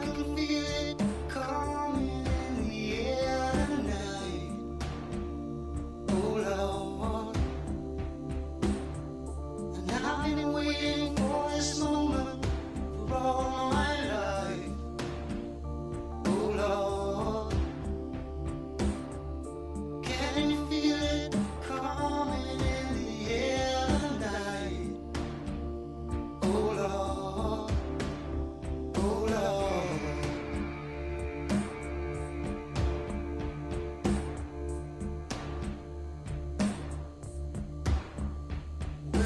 can feel